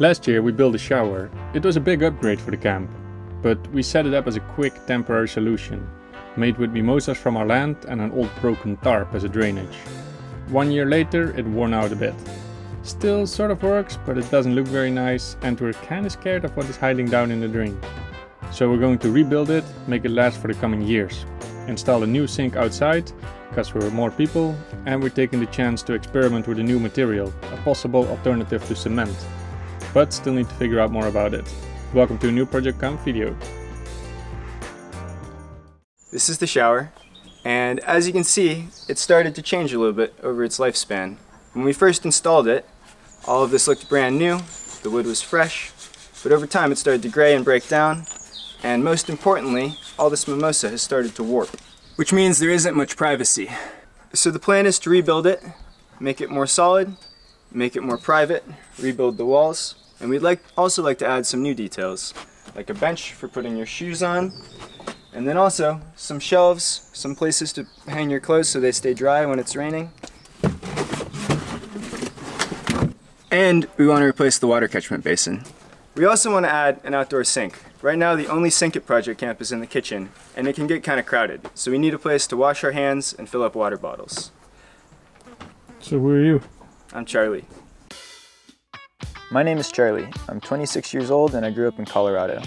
Last year we built a shower. It was a big upgrade for the camp, but we set it up as a quick temporary solution, made with mimosas from our land and an old broken tarp as a drainage. One year later it worn out a bit. Still sort of works, but it doesn't look very nice and we're kinda scared of what is hiding down in the drain. So we're going to rebuild it, make it last for the coming years. Install a new sink outside, because we're more people, and we're taking the chance to experiment with a new material, a possible alternative to cement. But still need to figure out more about it. Welcome to a new Project Kamp video. This is the shower, and as you can see, it started to change a little bit over its lifespan. When we first installed it, all of this looked brand new, the wood was fresh, but over time it started to gray and break down, and most importantly, all this mimosa has started to warp, which means there isn't much privacy. So the plan is to rebuild it, make it more solid, make it more private, rebuild the walls, and we'd like also like to add some new details, like a bench for putting your shoes on, and then also some shelves, some places to hang your clothes so they stay dry when it's raining, And we want to replace the water catchment basin. We also want to add an outdoor sink. Right now the only sink at Project Kamp is in the kitchen and it can get kind of crowded. So we need a place to wash our hands and fill up water bottles. So who are you? I'm Charlie. My name is Charlie. I'm 26 years old and I grew up in Colorado.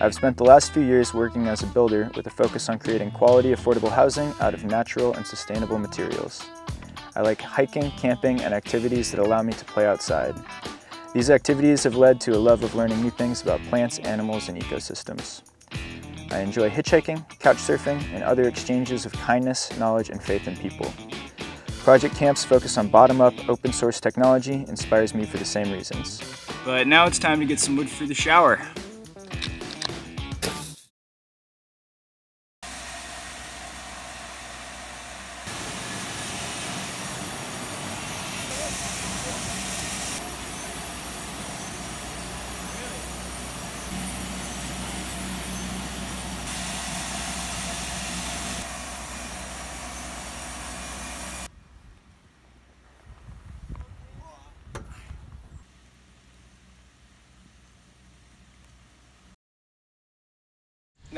I've spent the last few years working as a builder with a focus on creating quality, affordable housing out of natural and sustainable materials. I like hiking, camping, and activities that allow me to play outside. These activities have led to a love of learning new things about plants, animals, and ecosystems. I enjoy hitchhiking, couch surfing, and other exchanges of kindness, knowledge, and faith in people. Project Kamp's focus on bottom-up, open-source technology inspires me for the same reasons. But now it's time to get some wood for the shower.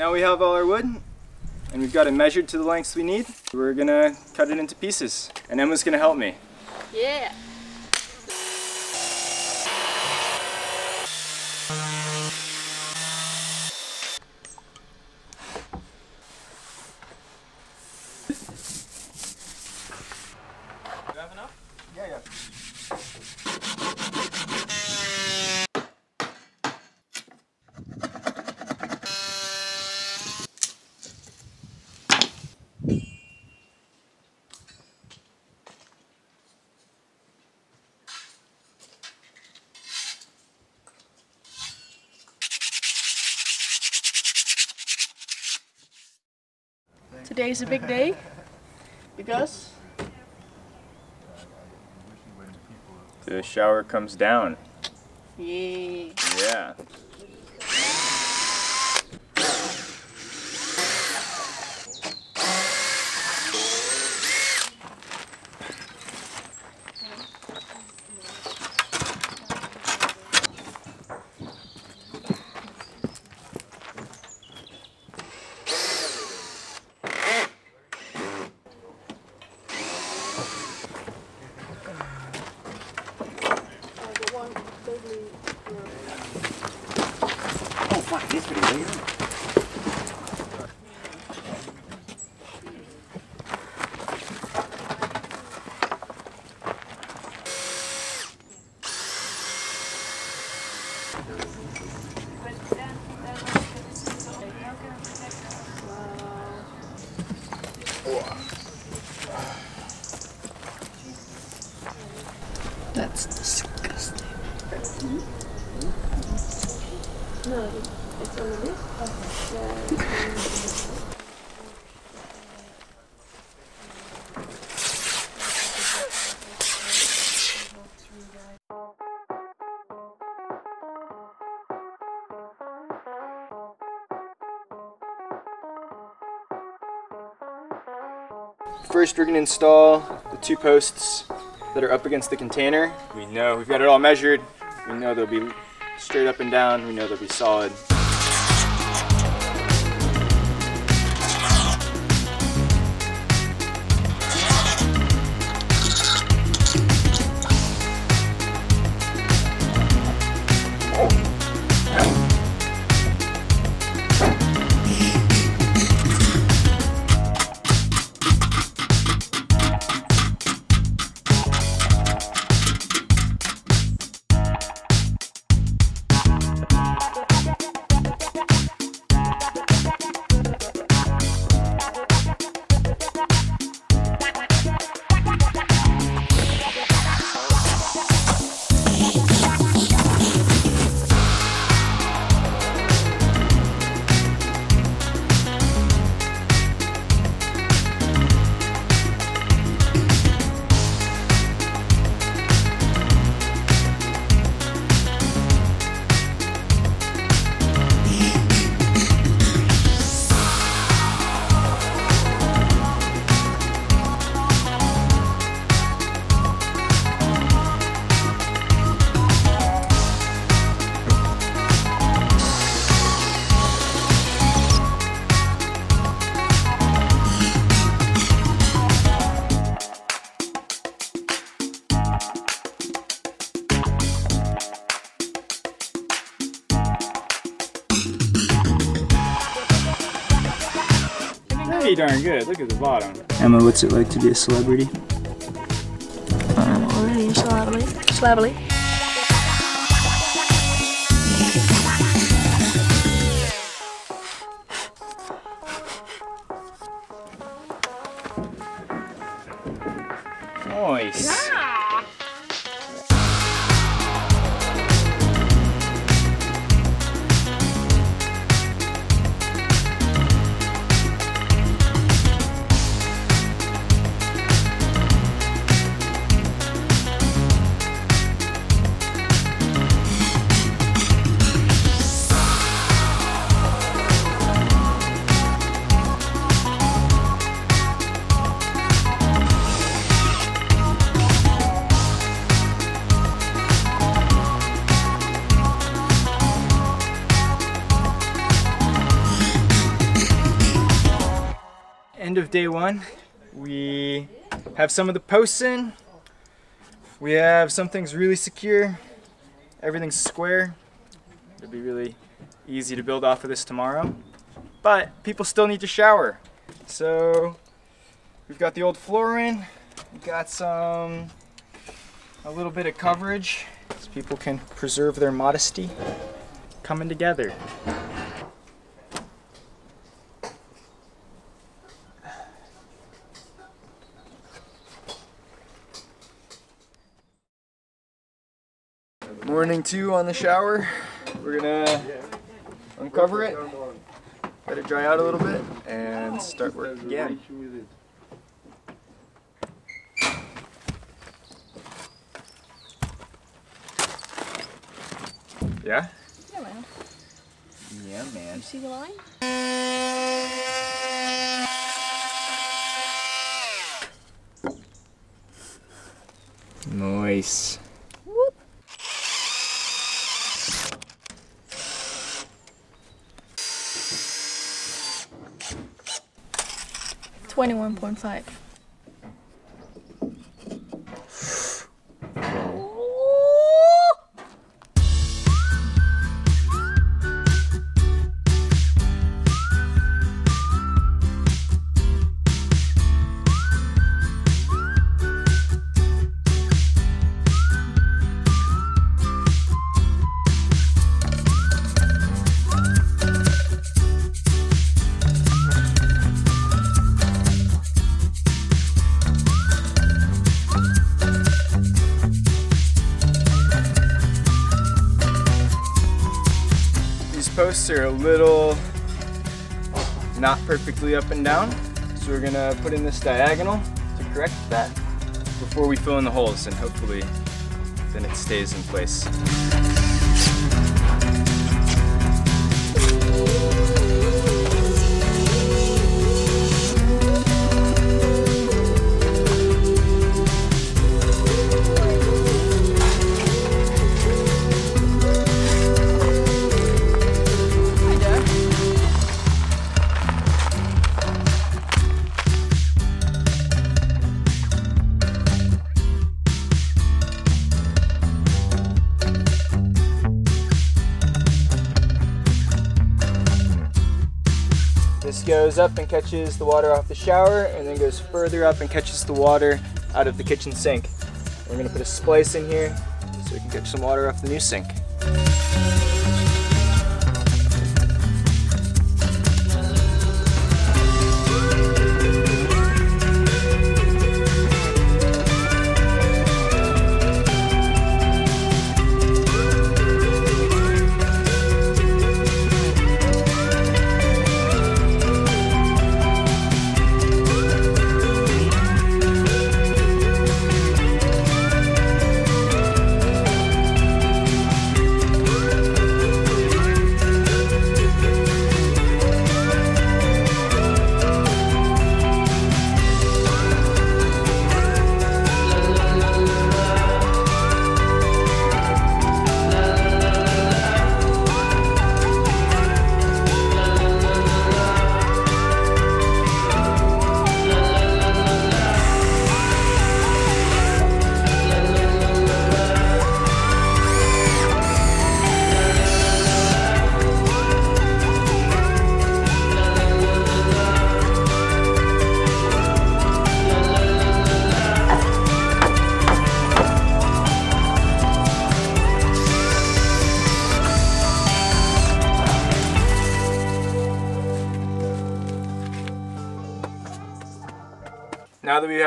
Now we have all our wood and we've got it measured to the lengths we need. We're gonna cut it into pieces and Emma's gonna help me. Yeah. Today's a big day because The shower comes down. yeah. Yeah. First, we're going to install the two posts that are up against the container. We know we've got it all measured. We know they'll be straight up and down. We know they'll be solid. Pretty darn good. Look at the bottom. Emma, what's it like to be a celebrity? I'm already a celebrity. Celebrity. Of day one. We have some of the posts in. We have some things really secure. Everything's square. It'll be really easy to build off of this tomorrow. But people still need to shower. So we've got the old floor in. We've got some, a little bit of coverage so people can preserve their modesty coming together. Morning two on the shower. We're gonna uncover it, let it dry out a little bit, and start work again. Yeah? Yeah, man. Yeah, man. You see the line? Nice. 21.5. are a little not perfectly up and down. So we're gonna put in this diagonal to correct that before we fill in the holes and hopefully then it stays in place. Goes up and catches the water off the shower and then goes further up and catches the water out of the kitchen sink. We're gonna put a splice in here so we can catch some water off the new sink.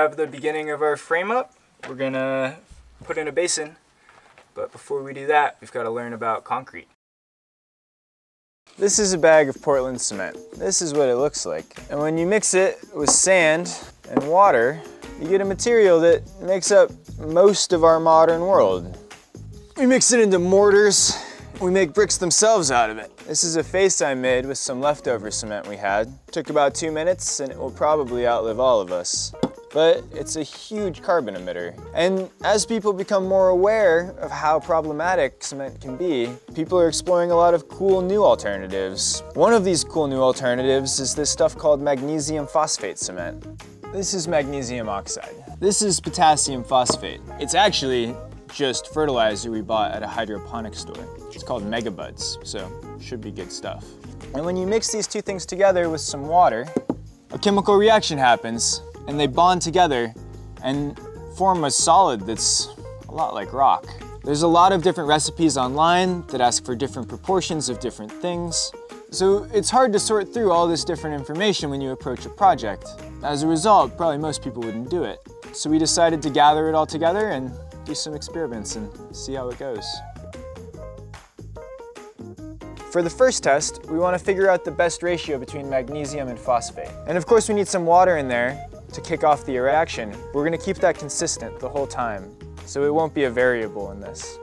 Have the beginning of our frame up, we're gonna put in a basin. But before we do that, we've got to learn about concrete. This is a bag of Portland cement. This is what it looks like. And when you mix it with sand and water, you get a material that makes up most of our modern world. We mix it into mortars, we make bricks themselves out of it. This is a face I made with some leftover cement we had. Took about two minutes and it will probably outlive all of us but it's a huge carbon emitter. And as people become more aware of how problematic cement can be, people are exploring a lot of cool new alternatives. One of these cool new alternatives is this stuff called magnesium phosphate cement. This is magnesium oxide. This is potassium phosphate. It's actually just fertilizer we bought at a hydroponic store. It's called Megabuds, so should be good stuff. And when you mix these two things together with some water, a chemical reaction happens and they bond together and form a solid that's a lot like rock. There's a lot of different recipes online that ask for different proportions of different things. So it's hard to sort through all this different information when you approach a project. As a result, probably most people wouldn't do it. So we decided to gather it all together and do some experiments and see how it goes. For the first test, we want to figure out the best ratio between magnesium and phosphate. And of course we need some water in there to kick off the reaction. We're going to keep that consistent the whole time, so it won't be a variable in this.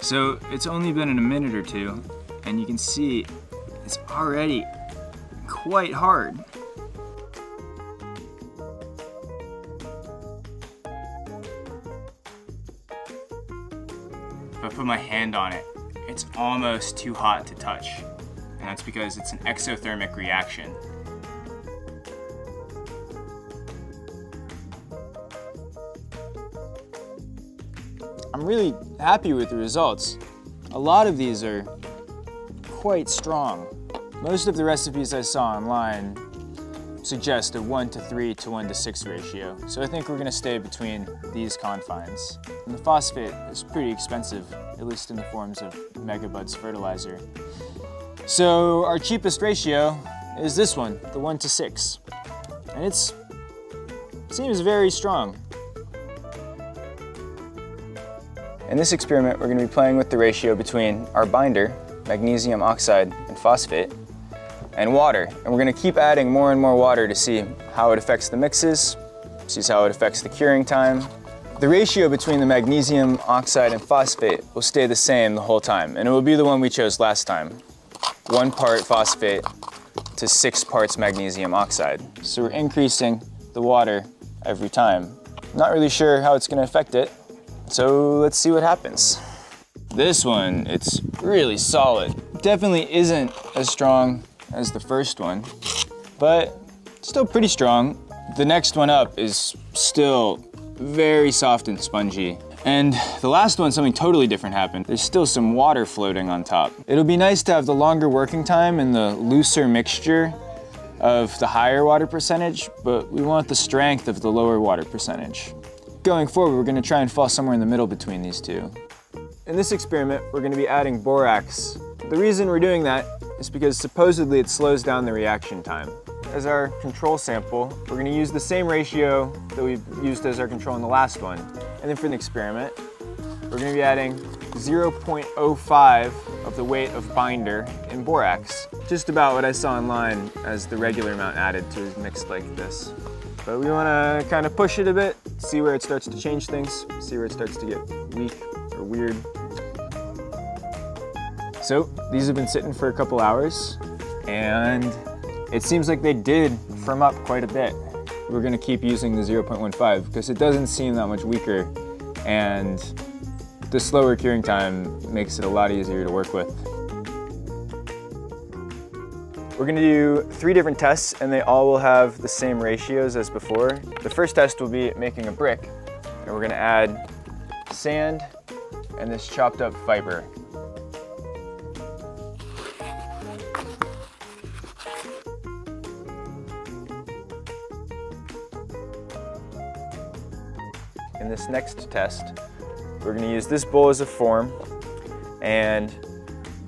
So it's only been in a minute or two, and you can see it's already quite hard. I put my hand on it, it's almost too hot to touch. And that's because it's an exothermic reaction. I'm really happy with the results. A lot of these are quite strong. Most of the recipes I saw online suggest a 1 to 3 to 1 to 6 ratio, so I think we're going to stay between these confines. And the phosphate is pretty expensive, at least in the forms of Megabuds fertilizer. So our cheapest ratio is this one, the 1 to 6. And it's seems very strong. In this experiment, we're going to be playing with the ratio between our binder, magnesium oxide and phosphate, and water. And we're gonna keep adding more and more water to see how it affects the mixes, see how it affects the curing time. The ratio between the magnesium oxide and phosphate will stay the same the whole time, and it will be the one we chose last time. One part phosphate to six parts magnesium oxide. So we're increasing the water every time. Not really sure how it's gonna affect it, so let's see what happens. This one, it's really solid. Definitely isn't as strong as the first one, but still pretty strong. The next one up is still very soft and spongy. And the last one, something totally different happened. There's still some water floating on top. It'll be nice to have the longer working time and the looser mixture of the higher water percentage, but we want the strength of the lower water percentage. Going forward, we're gonna try and fall somewhere in the middle between these two. In this experiment, we're gonna be adding borax. The reason we're doing that is because supposedly it slows down the reaction time. As our control sample, we're gonna use the same ratio that we've used as our control in the last one. And then for the experiment, we're gonna be adding 0.05 of the weight of binder in borax. Just about what I saw online as the regular amount added to a mix like this. But we wanna kind of push it a bit, see where it starts to change things, see where it starts to get weak or weird. So these have been sitting for a couple hours and it seems like they did firm up quite a bit. We're gonna keep using the 0.15 because it doesn't seem that much weaker and the slower curing time makes it a lot easier to work with. We're gonna do three different tests and they all will have the same ratios as before. The first test will be making a brick and we're gonna add sand and this chopped up fiber. This next test, we're gonna use this bowl as a form and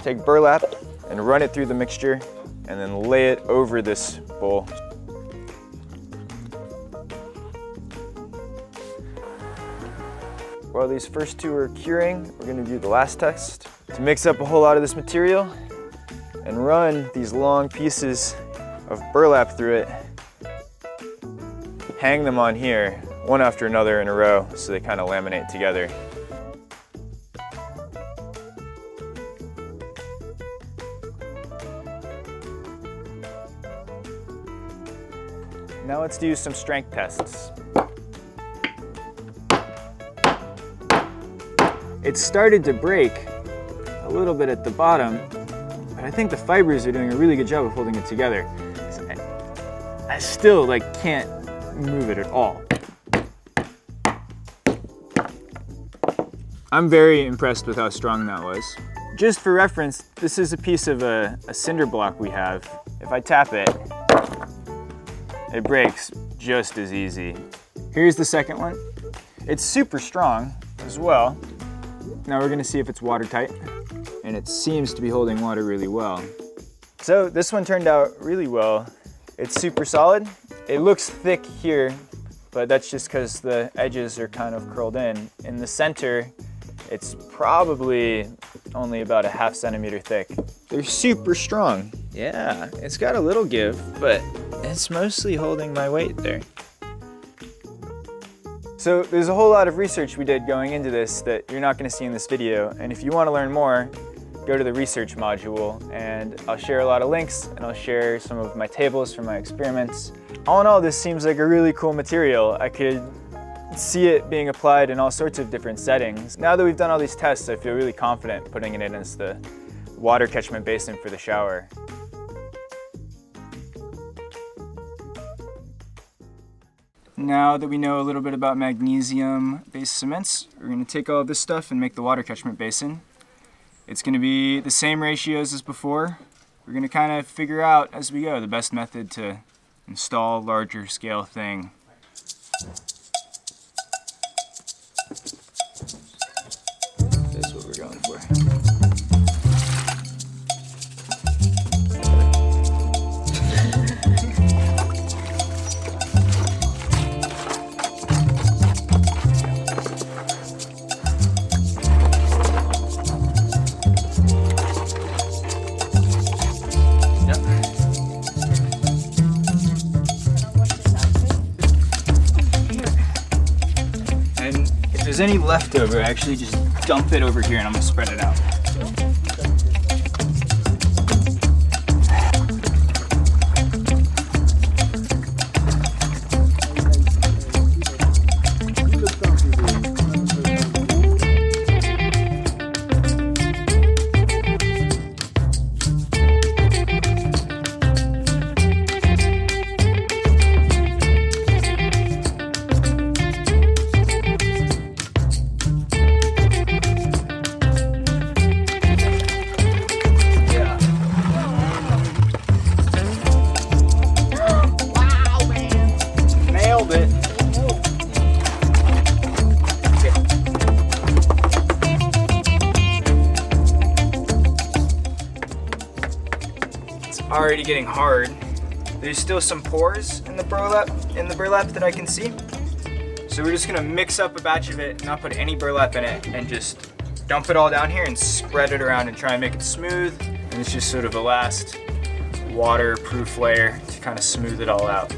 take burlap and run it through the mixture and then lay it over this bowl. While these first two are curing, we're gonna do the last test to mix up a whole lot of this material and run these long pieces of burlap through it. Hang them on here, one after another in a row, so they kind of laminate together. Now let's do some strength tests. It started to break a little bit at the bottom, but I think the fibers are doing a really good job of holding it together. I still like can't move it at all. I'm very impressed with how strong that was. Just for reference, this is a piece of a, a cinder block we have. If I tap it, it breaks just as easy. Here's the second one. It's super strong as well. Now we're gonna see if it's watertight. And it seems to be holding water really well. So this one turned out really well. It's super solid. It looks thick here, but that's just because the edges are kind of curled in. In the center, it's probably only about a half centimeter thick. They're super strong. Yeah, it's got a little give, but it's mostly holding my weight there. So there's a whole lot of research we did going into this that you're not going to see in this video. And if you want to learn more, go to the research module and I'll share a lot of links and I'll share some of my tables from my experiments. All in all, this seems like a really cool material. I could see it being applied in all sorts of different settings. Now that we've done all these tests, I feel really confident putting it in as the water catchment basin for the shower. Now that we know a little bit about magnesium-based cements, we're going to take all this stuff and make the water catchment basin. It's going to be the same ratios as before. We're going to kind of figure out as we go the best method to install larger scale thing. There's any leftover, I actually just dump it over here and I'm gonna spread it out. Getting hard. There's still some pores in the burlap in the burlap that I can see. So we're just gonna mix up a batch of it, not put any burlap in it, and just dump it all down here and spread it around and try and make it smooth. And it's just sort of a last waterproof layer to kind of smooth it all out.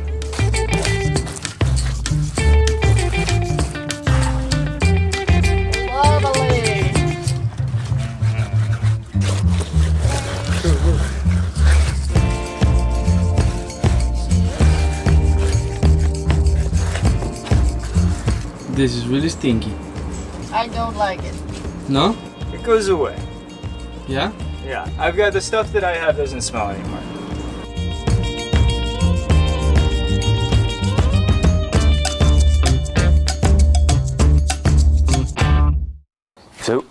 This is really stinky. I don't like it. No? It goes away. Yeah? Yeah, I've got the stuff that I have doesn't smell anymore. So,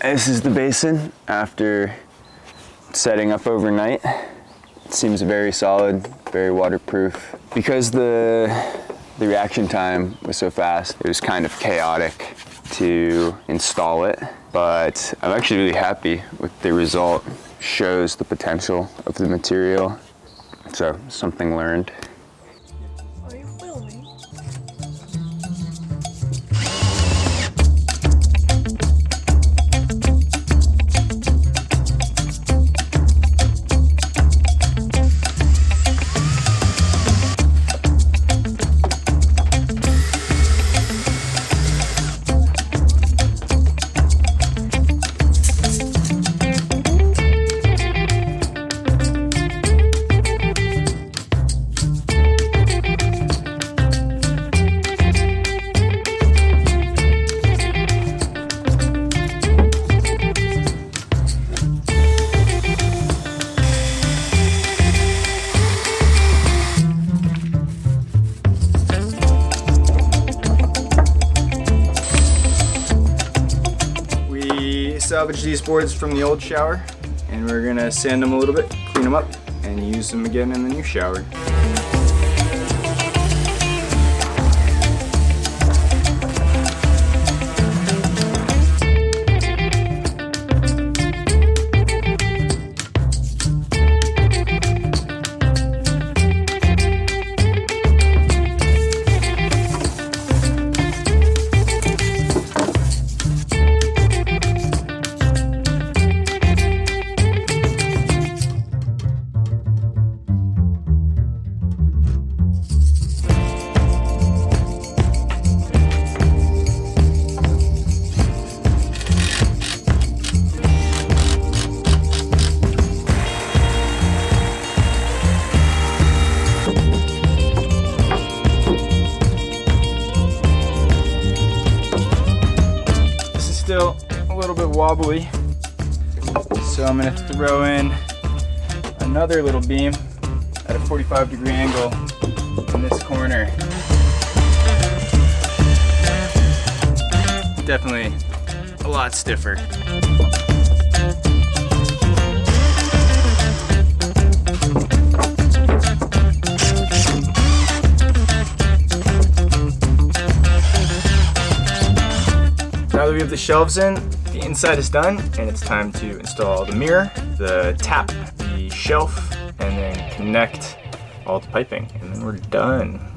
this is the basin after setting up overnight. It seems very solid, very waterproof. Because the the reaction time was so fast, it was kind of chaotic to install it, but I'm actually really happy with the result. Shows the potential of the material. So, something learned. We salvaged these boards from the old shower and we're gonna sand them a little bit, clean them up, and use them again in the new shower. Another little beam at a 45 degree angle in this corner. Definitely a lot stiffer. Now that we have the shelves in, the inside is done, and it's time to install the mirror, the tap, shelf, and then connect all the piping, and then we're done.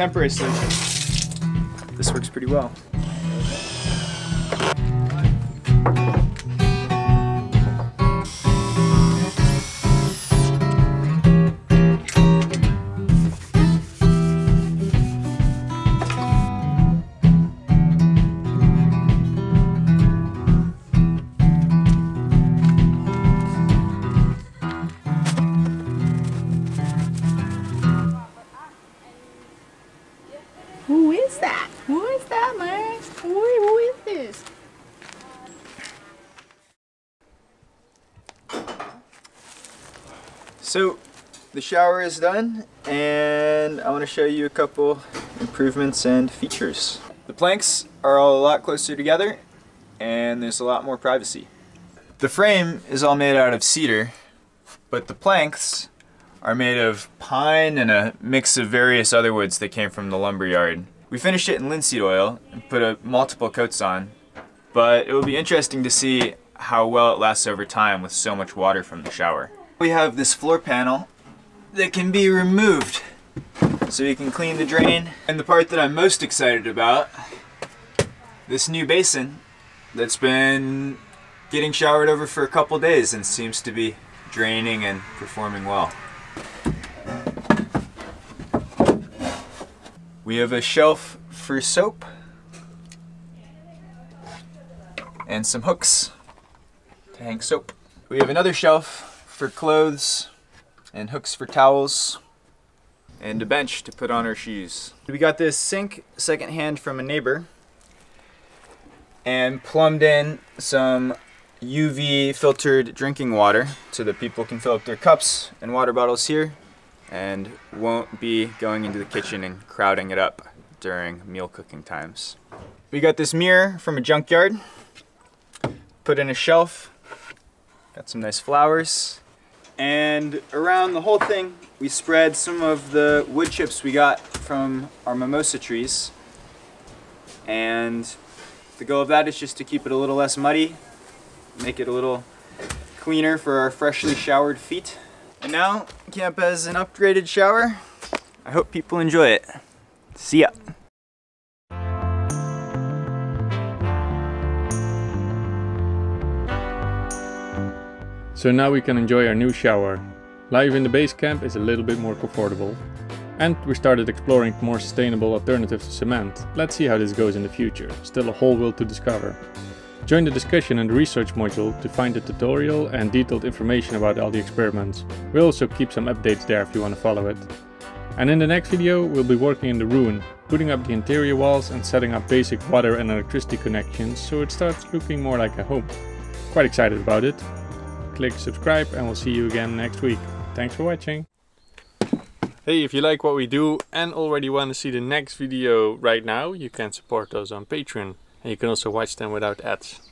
Temporary solution. This works pretty well. So the shower is done and I want to show you a couple improvements and features. The planks are all a lot closer together and there's a lot more privacy. The frame is all made out of cedar, but the planks are made of pine and a mix of various other woods that came from the lumber yard. We finished it in linseed oil and put a, multiple coats on, but it will be interesting to see how well it lasts over time with so much water from the shower. We have this floor panel that can be removed so you can clean the drain. And the part that I'm most excited about, this new basin that's been getting showered over for a couple days and seems to be draining and performing well. We have a shelf for soap and some hooks to hang soap. We have another shelf for clothes and hooks for towels and a bench to put on our shoes. We got this sink secondhand from a neighbor and plumbed in some UV filtered drinking water so that people can fill up their cups and water bottles here and won't be going into the kitchen and crowding it up during meal cooking times. We got this mirror from a junkyard, put in a shelf, got some nice flowers, and around the whole thing we spread some of the wood chips we got from our mimosa trees. And the goal of that is just to keep it a little less muddy, make it a little cleaner for our freshly showered feet. And now, camp has an upgraded shower. I hope people enjoy it. See ya. So now we can enjoy our new shower. Life in the base camp is a little bit more comfortable. And we started exploring more sustainable alternatives to cement. Let's see how this goes in the future, still a whole world to discover. Join the discussion in the research module to find the tutorial and detailed information about all the experiments. We'll also keep some updates there if you want to follow it. And in the next video we'll be working in the ruin, putting up the interior walls and setting up basic water and electricity connections so it starts looking more like a home. Quite excited about it. Click subscribe and we'll see you again next week. Thanks for watching. Hey, if you like what we do and already want to see the next video right now, you can support us on Patreon. And you can also watch them without ads.